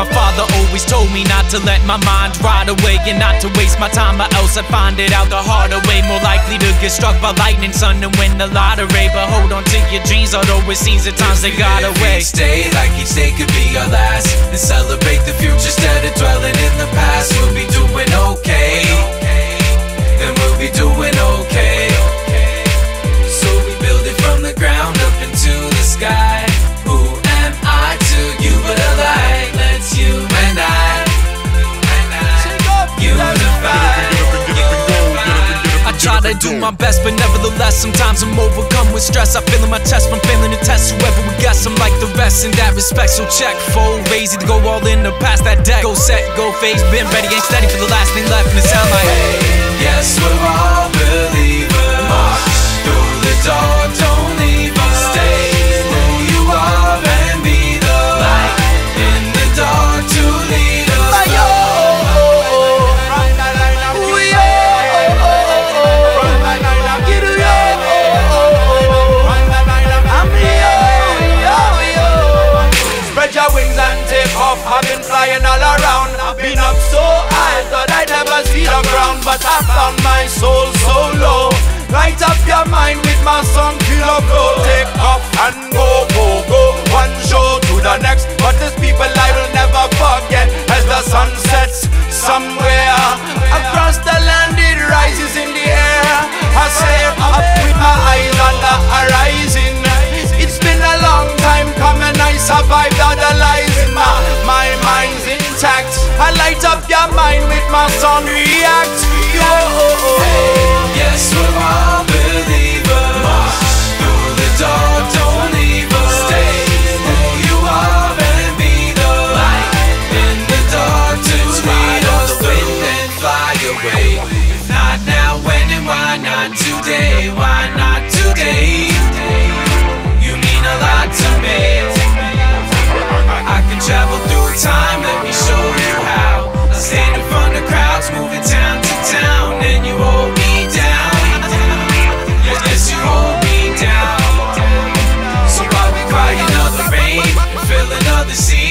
my father always told me not to let my mind rot away and not to waste my time, or else I'd find it out the harder way. More likely to get struck by lightning, son, and win the lottery. But hold on to your dreams, although it seems at times they got away. Stay like each day could be our last And celebrate the future do my best, but nevertheless, sometimes I'm overcome with stress. I feel in my chest from failing to test whoever we guess. I'm like the rest in that respect, so check. Full lazy to go all in to pass that deck. Go set, go phase, been ready, ain't steady for the last thing left, and it sound like. Yes, we're all flying all around. I've been up so high, thought I'd never see the ground. But I found my soul so low. Light up your mind with my song, Killer Flow. Take off and go, go, go. One show to the next. But there's people I will never forget as the sun sets up your mind with my song, react. Yo, oh, oh, oh. Yes, we're another sea,